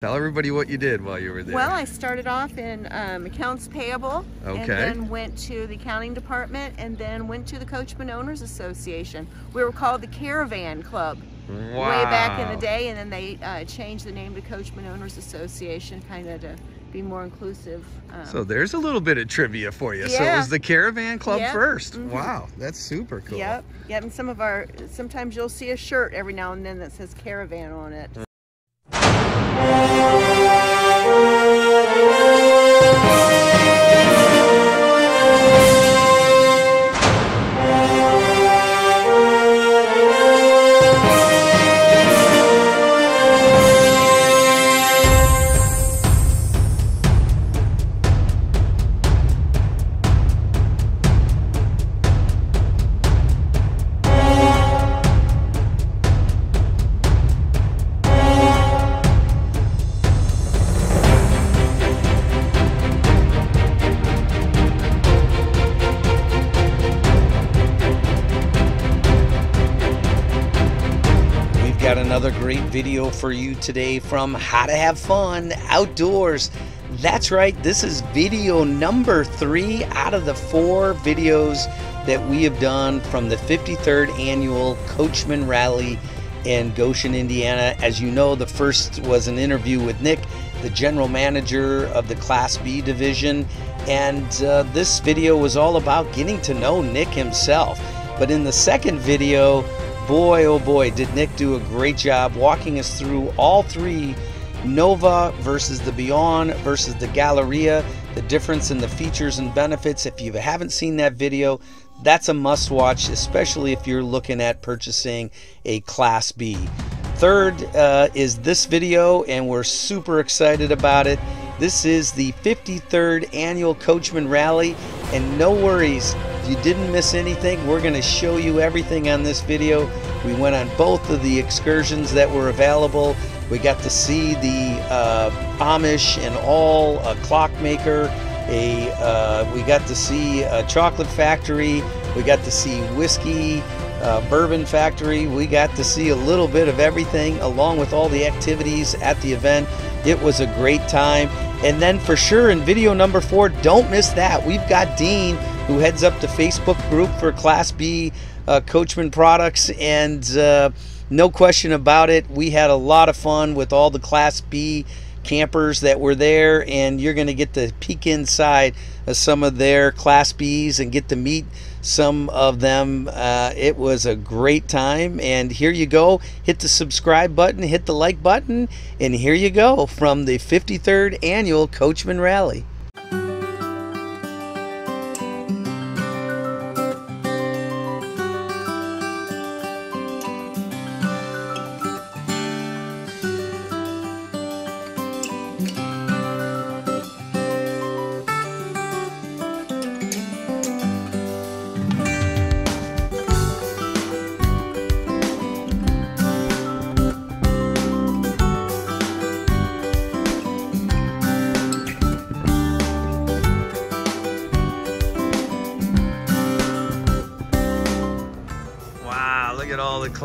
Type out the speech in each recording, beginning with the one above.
Tell everybody what you did while you were there. Well, I started off in um, accounts payable, Okay. and then went to the accounting department, and then went to the Coachmen Owners Association. We were called the Caravan Club way back in the day, and then they uh, changed the name to Coachmen Owners Association, kind of to be more inclusive. Um, So there's a little bit of trivia for you. So it was the Caravan Club Yep. 1st Mhm. Wow, that's super cool. Yep, yep. And some of our, sometimes you'll see a shirt every now and then that says Caravan on it. Video for you today from How to Have Fun Outdoors. That's right, this is video number three out of the four videos that we have done from the 53rd annual Coachmen Rally in Goshen, Indiana. As you know, the first was an interview with Nick, the general manager of the Class B division. And uh, this video was all about getting to know Nick himself. But in the second video, boy, oh boy, did Nick do a great job walking us through all three Nova versus the Beyond versus the Galleria, the difference in the features and benefits. If you haven't seen that video, that's a must watch, especially if you're looking at purchasing a Class B. Third uh, is this video, and we're super excited about it. This is the 53rd annual Coachmen Rally, and no worries, you didn't miss anything. We're going to show you everything on this video. We went on both of the excursions that were available. We got to see the uh, Amish and all a clockmaker. A uh, we got to see a chocolate factory. We got to see whiskey, uh, bourbon factory. We got to see a little bit of everything along with all the activities at the event. It was a great time. And then for sure in video number four, don't miss that. We've got Dean who heads up the Facebook group for Class B uh, Coachmen products. And uh, no question about it, we had a lot of fun with all the Class B campers that were there. And you're going to get to peek inside of some of their Class Bs and get to meet some of them. Uh, it was a great time. And here you go. Hit the subscribe button, hit the like button, and here you go from the 53rd annual Coachmen Rally.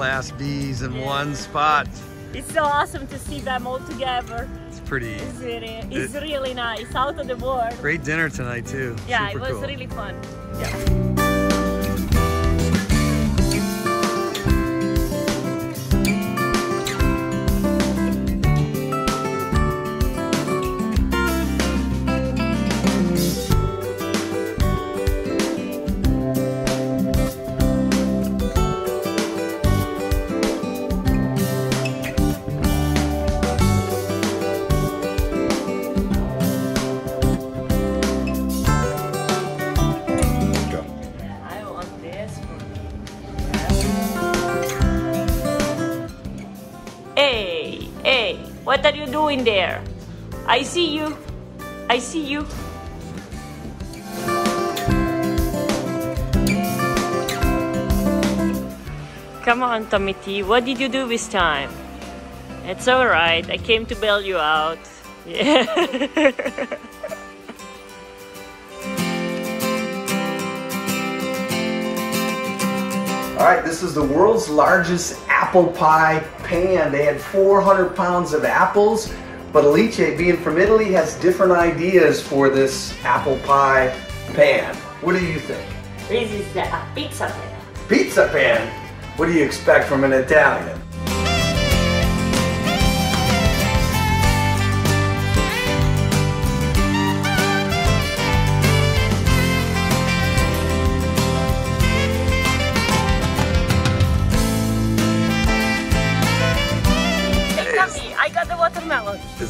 Class Bs in one spot. It's so awesome to see them all together. It's pretty It's really, it's really nice. Out of the world. great dinner tonight too. Yeah, Super it was cool. really fun. Yeah. I see you. I see you. Come on, Tommy T. What did you do this time? It's alright. I came to bail you out. Yeah. All right, this is the world's largest apple pie pan. They had 400 pounds of apples, But Alice, being from Italy, has different ideas for this apple pie pan. What do you think? This is a pizza pan. Pizza pan? What do you expect from an Italian?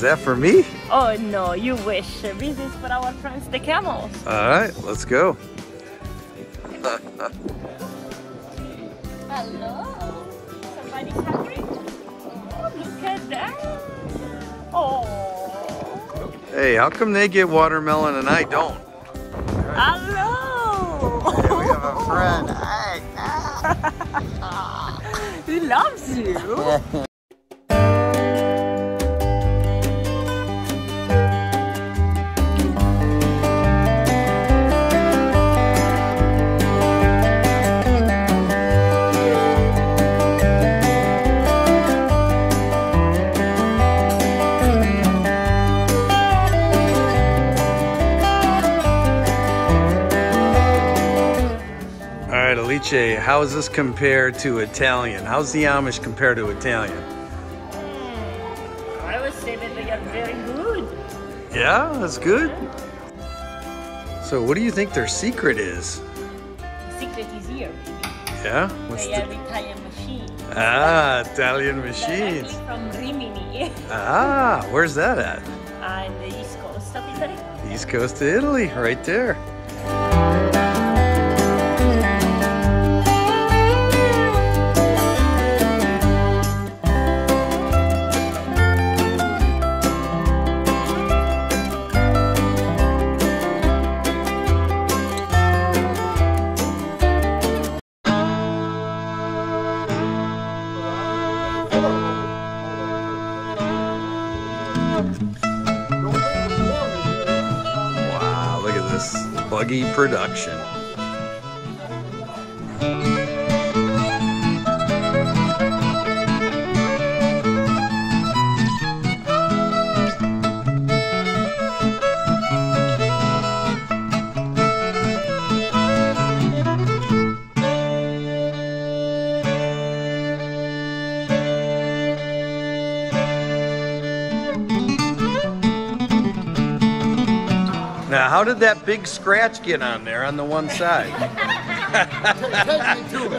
That for me? Oh no, you wish. This is for our friends, the camels. All right, let's go. Hello. Somebody's hungry? Oh, look at that. Oh. Hey, how come they get watermelon and I don't? Hello. We have a friend. he loves you. Right, Alice, how does this compare to Italian? How's the Amish compare to Italian? I would say that they are very good. Yeah, that's good. So, what do you think their secret is? The secret is here. Yeah? What's They the... Italian machine. Ah, Italian machines. from Rimini. Ah, where's that at? and the east coast of Italy. East coast of Italy, right there. Production. How did that big scratch get on there on the one side?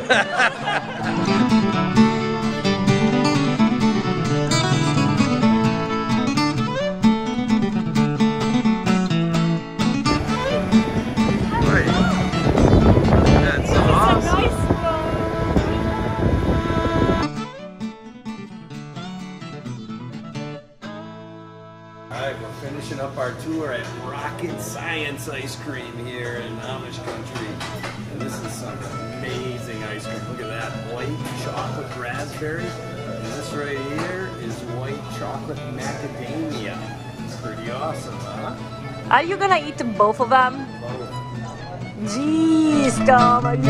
Right. Are you gonna eat both of them? Jeez, Tom. Are you...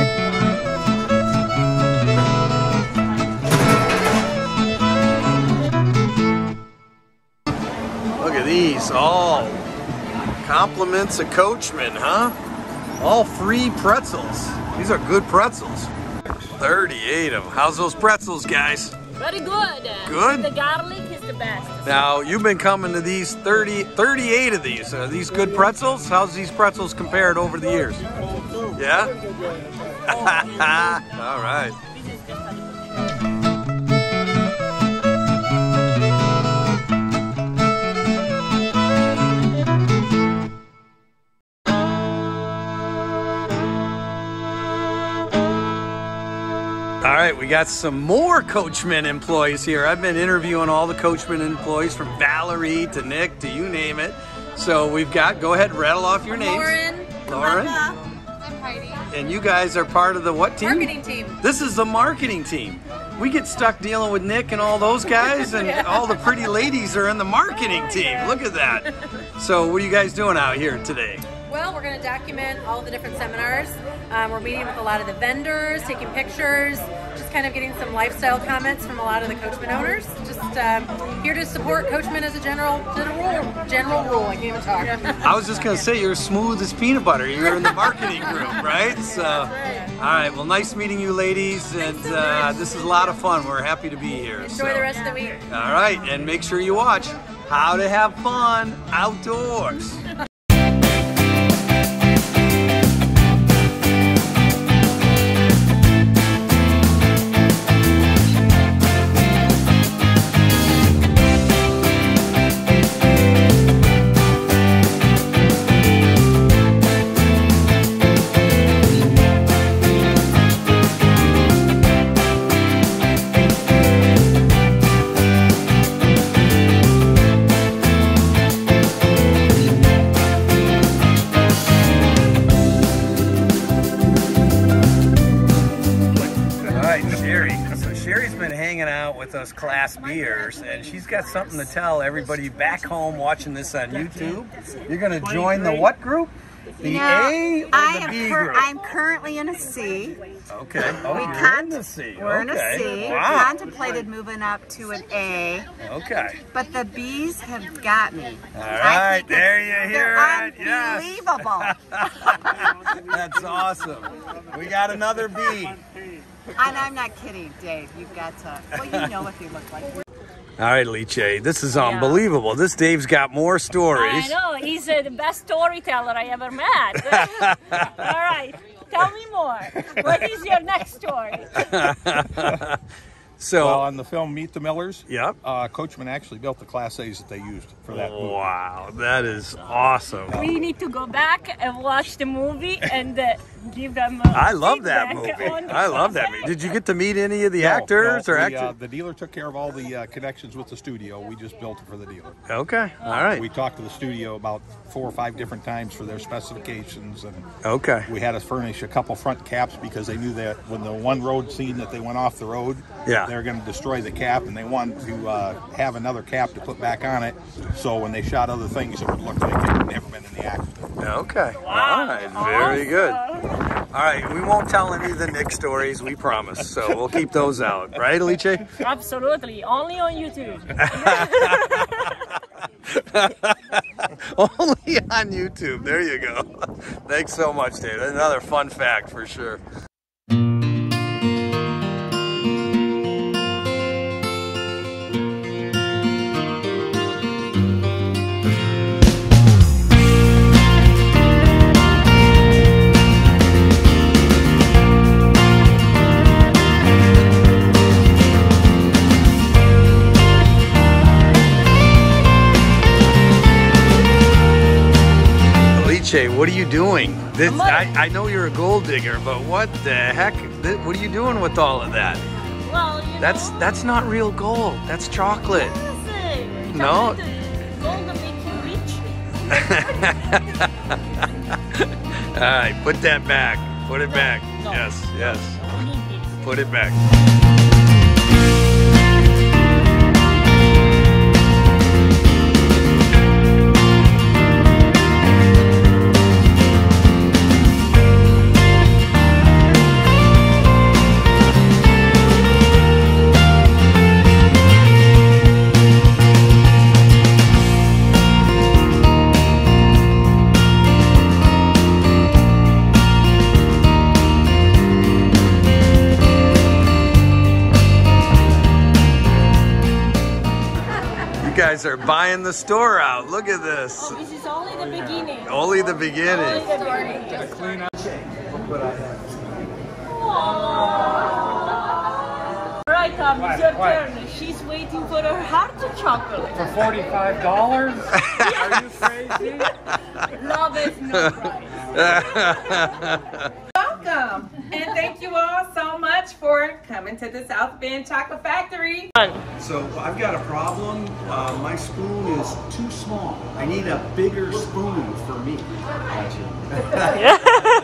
Look at these, all compliments of Coachmen, huh? All free pretzels. These are good pretzels. 38 of them. How's those pretzels, guys? Very good. Good? The garlic is the best. Now, you've been coming to these 30, 38 of these. Are these good pretzels? How's these pretzels compared over the years? Yeah? All right. All right, we got some more Coachmen employees here. I've been interviewing all the Coachmen employees from Valerie to Nick to you name it. So we've got, go ahead, rattle off your names. Lauren, Lauren. I'm Heidi. And you guys are part of the what team? Marketing team. This is the marketing team. We get stuck dealing with Nick and all those guys, and all the pretty ladies are in the marketing team. Look at that. So, what are you guys doing out here today? Well, we're going to document all the different seminars. Um, we're meeting with a lot of the vendors, taking pictures, just kind of getting some lifestyle comments from a lot of the coachmen owners. Just um, here to support coachmen as a general general general rule. I can't even talk. I was just gonna say you're smooth as peanut butter. You're in the marketing group, right? So, all right. Well, nice meeting you, ladies, and uh, this is a lot of fun. We're happy to be here. Enjoy so. the rest of the week. All right, and make sure you watch How to Have Fun Outdoors. Class Bs, and she's got something to tell everybody back home watching this on YouTube. You're gonna join the what group? The No, A or I the am B group? I'm currently in a C. Okay. Oh, We con- in the C. We're in a C. Wow. Contemplated moving up to an A, Okay. but the B's have got me. All right, there you hear it. Yes. Unbelievable. That's awesome. We got another B. and I'm not kidding, Dave. You've got to. Well, you know what they look like. All right, Liche, this is unbelievable. This Dave's got more stories. I know, he's uh, the best storyteller I ever met. All right, tell me more. What is your next story? So, Well, on the film Meet the Millers, Yep. uh, Coachmen actually built the Class A's that they used for that movie. wow, that is awesome. We need to go back and watch the movie and uh, give them. Uh, I love that movie. I love that movie. Did you get to meet any of the No, actors no, or actors? uh, the dealer took care of all the uh, connections with the studio. We just built it for the dealer. okay, all right. We talked to the studio about four or five different times for their specifications, and Okay. we had to furnish a couple front caps because they knew that when the one road scene that they went off the road, Yeah. they were going to destroy the cap, and they wanted to uh, have another cap to put back on it, so when they shot other things, it would look like it had never been in the accident. Okay. All right. Very good. All right. We won't tell any of the Nick stories, we promise. So we'll keep those out. Right, Alice? Absolutely, only on YouTube. Only on YouTube. There you go. Thanks so much, Dave. Another fun fact for sure. But what the heck? What are you doing with all of that? Well, you That's know, that's not real gold. That's chocolate. listen, No. Gold will make you rich. All right, put that back. Put it back. No. Yes, yes. This. Put it back. The store out. Look at this. Oh, this is only the beginning. Only the beginning. Only the beginning. All right, Tom, it's your turn. She's waiting for her heart to chocolate. For forty-five dollars? Are you crazy? Love is no price. Welcome, and thank you all so much for coming to the South Bend Chocolate Factory. So I've got a problem. Uh, my spoon is too small. I need a bigger spoon for me.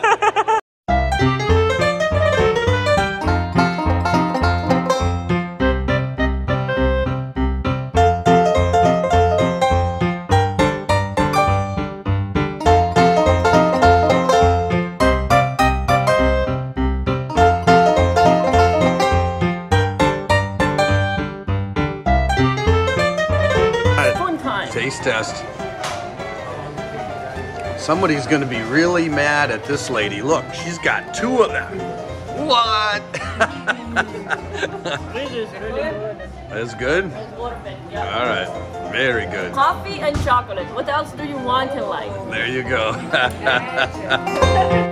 Somebody's gonna be really mad at this lady. Look, she's got two of them. What? This is really good. That's good? It's worth it, yeah. All right, very good. Coffee and chocolate. What else do you want in life? There you go.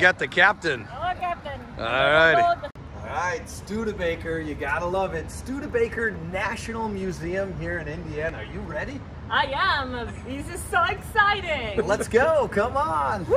got the captain. Hello, Captain. All righty. Hello, All right, Studebaker, you gotta love it. Studebaker National Museum here in Indiana. Are you ready? I am. This is so exciting. Let's go, come on. Woo!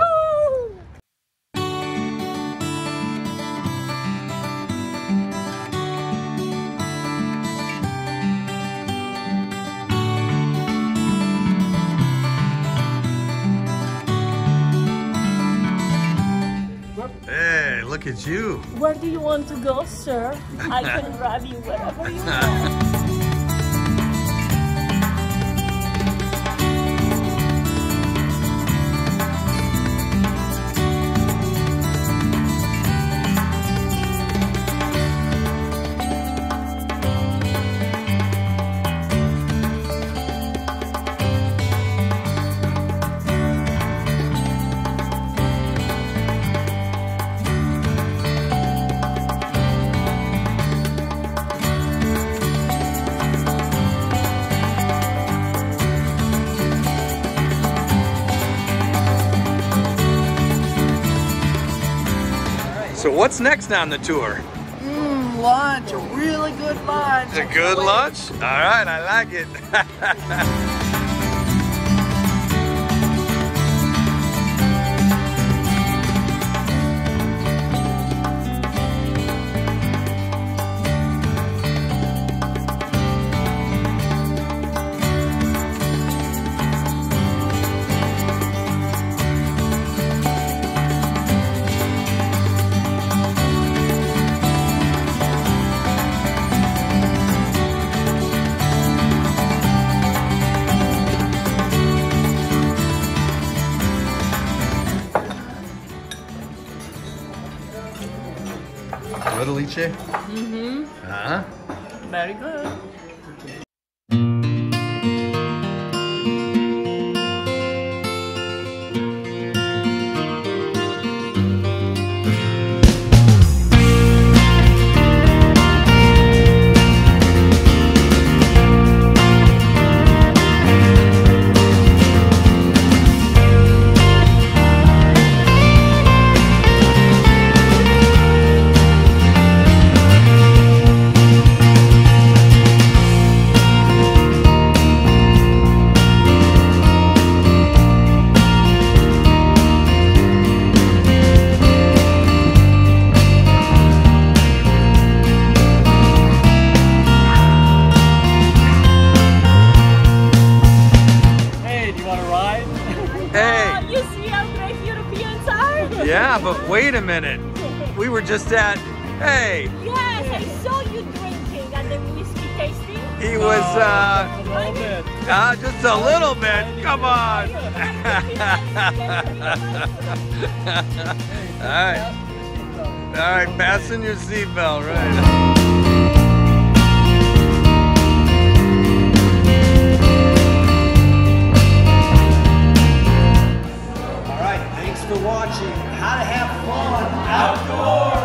At you. Where do you want to go, sir? I can drive you wherever you want. what's next on the tour? Mmm, lunch. A really good lunch. It's a good lunch? All right, I like it. Mm-hmm. Huh? Very good. Wait a minute. We were just at, hey, Yes, I saw you drinking and the whiskey tasting. he was, uh, A little bit. uh, just a little bit. Come on. All right. All right, fasten your seatbelt, right? All right, thanks for watching How to Have Fun Outdoors.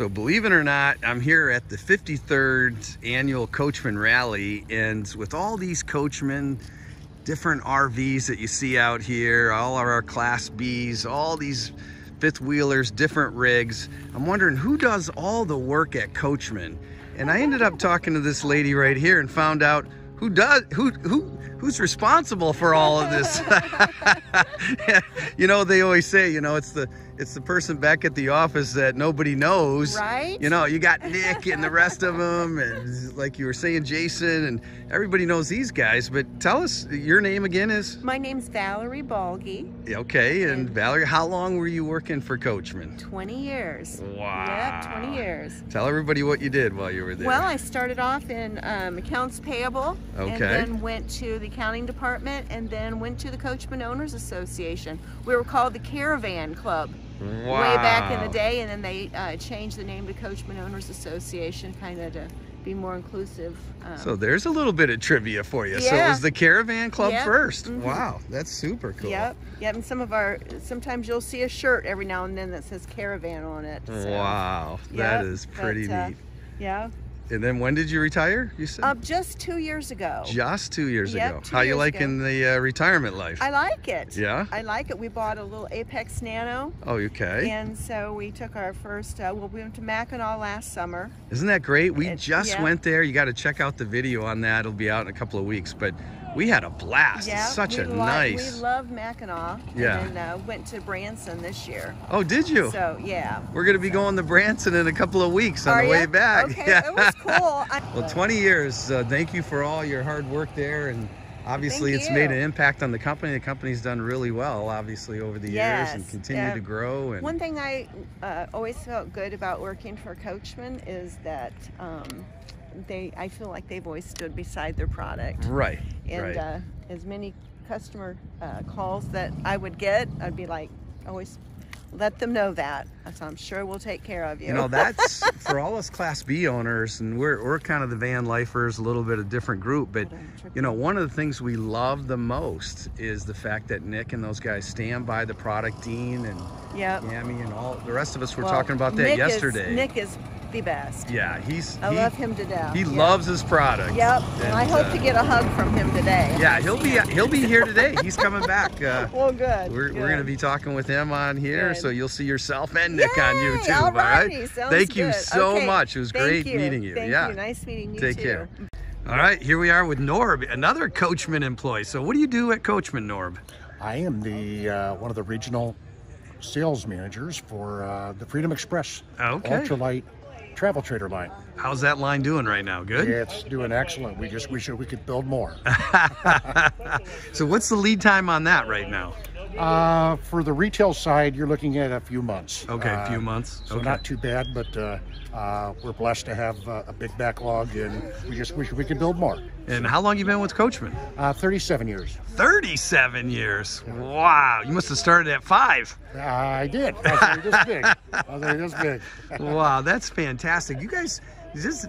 So believe it or not, I'm here at the 53rd annual Coachmen Rally and with all these coachmen, different RVs that you see out here, all of our Class Bs, all these fifth wheelers, different rigs, I'm wondering who does all the work at Coachmen? And I ended up talking to this lady right here and found out who does who who who's responsible for all of this? you know, they always say, you know, it's the it's the person back at the office that nobody knows. Right. You know, you got Nick and the rest of them, and like you were saying, Jason, and everybody knows these guys. But tell us, your name again is? My name's Valerie Balgi. Okay, and Valerie, how long were you working for Coachmen? 20 years. Wow. Yep, 20 years. Tell everybody what you did while you were there. Well, I started off in um, accounts payable, Okay. and then went to the accounting department, and then went to the Coachmen Owners Association. We were called the Caravan Club way back in the day, and then they uh, changed the name to Coachmen Owners Association, kind of to be more inclusive. Um, So there's a little bit of trivia for you. So it was the Caravan Club Yep. first. Mhm. Wow, that's super cool. Yep, yep. And some of our, sometimes you'll see a shirt every now and then that says Caravan on it. so, Wow, that yep, is but, pretty uh, neat. Yeah. And then when did you retire? You said Um, just two years ago. just two years Yep, ago. two How you years liking the uh, retirement life? I like it. Yeah? I like it. We bought a little Apex Nano. oh, okay. And so we took our first, uh, well, we went to Mackinac last summer. Isn't that great? We It- just yeah. went there. You got to check out the video on that. It'll be out in a couple of weeks. But we had a blast. Yeah, It's such a li- nice. We love Mackinac. Yeah. And uh, went to Branson this year. oh, did you? So yeah. We're going to be going to Branson in a couple of weeks on Are the way back. Okay, it was cool. I- Well, 20 years. Uh, thank you for all your hard work there. And obviously, Thank it's made an impact on the company. The company's done really well, obviously, over the years and Yes, continue yeah. to grow. And One thing I uh, always felt good about working for Coachmen is that um, they, I feel like they've always stood beside their product. Right. And right. uh, as many customer uh, calls that I would get, I'd be like, always let them know that. So I'm sure we'll take care of you. You know, that's for all us Class B owners, and we're, we're kind of the van lifers, a little bit of a different group. But, you know, one of the things we love the most is the fact that Nick and those guys stand by the product, Dean and Yep. Yami and all the rest of us were Well, talking about that Nick yesterday. Is, Nick is the best. yeah, he's. I he, love him to death. He yeah. loves his product. Yep. And I hope uh, to get a hug from him today. Yeah, he'll be he'll be here today. He's coming back. Uh, Well, good. we're, we're going to be talking with him on here, Good. so you'll see yourself and Nick on YouTube. All right. Alrighty, sounds Thank you so Okay, much. It was thank great you. meeting you. Thank yeah. you. Nice meeting you Take too. care. All right, here we are with Norb, another Coachmen employee. So, what do you do at Coachmen, Norb? I am the uh, one of the regional sales managers for uh, the Freedom Express Okay. ultralight travel trailer line. How's that line doing right now? Good. It's doing excellent. We just wish we could build more. so, what's the lead time on that right now? Uh, for the retail side, you're looking at a few months. Okay, a few Uh, months. So Okay. not too bad, but uh, uh, we're blessed to have uh, a big backlog, and we just wish we could build more. And how long you been with Coachmen? Uh, 37 years. 37 years. Wow, you must have started at five. I did. I was this big. I was this big. wow, that's fantastic. You guys, this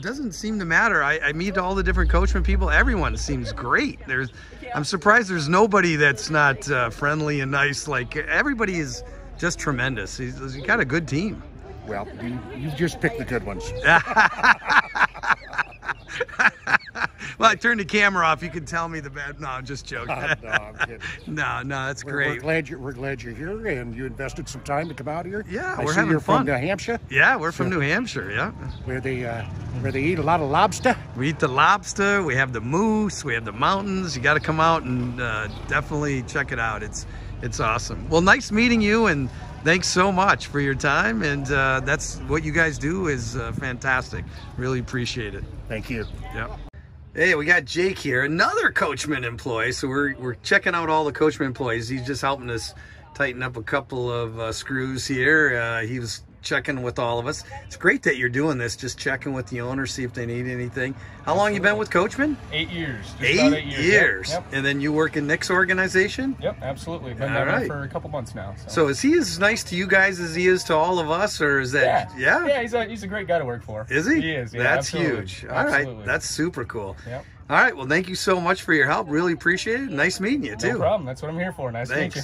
doesn't seem to matter. I, I meet all the different coachmen people. Everyone seems great. There's, I'm surprised there's nobody that's not uh, friendly and nice. Like everybody is just tremendous. You you got a good team. Well, you, you've just picked the good ones. well, I turned the camera off. You can tell me the bad. No, I'm just joking. no, I'm kidding. no, no, that's We're, great. we're glad you're we're glad you're here, and you invested some time to come out here. Yeah, I we're having you're fun. from New Hampshire, Yeah, we're from New Hampshire. Yeah. where they uh, where they eat a lot of lobster. We eat the lobster. We have the moose. We have the mountains. You got to come out and uh, definitely check it out. It's it's awesome. Well, nice meeting you, and thanks so much for your time. And uh, that's what you guys do is uh, fantastic. Really appreciate it. Thank you. Yep. Hey, we got Jake here, another Coachmen employee. So we're we're checking out all the Coachmen employees. He's just helping us tighten up a couple of uh, screws here. Uh, he was checking with all of us. It's great that you're doing this, just checking with the owners, see if they need anything. How long you been with Coachmen? Eight years. Just Eight, about eight years. Years. Yep. And then you work in Nick's organization? Yep, absolutely. Been All right. there for a couple months now. So, So is he as nice to you guys as he is to all of us, or is that yeah, yeah, he's a he's a great guy to work for. Is he? He is. Yeah, That's absolutely. huge. All right, Absolutely. that's super cool. Yep. All right, well, thank you so much for your help. Really appreciate it. Nice meeting you too. No problem. That's what I'm here for. Nice to meet you.